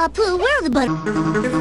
Uh, Pooh, where are the butter...